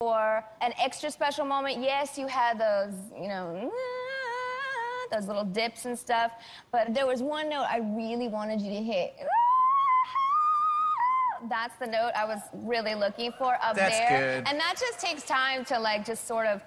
For an extra special moment, yes, you had those, you know, those little dips and stuff, but there was one note I really wanted you to hit. That's the note I was really looking for up That's there. good. And that just takes time to like just sort of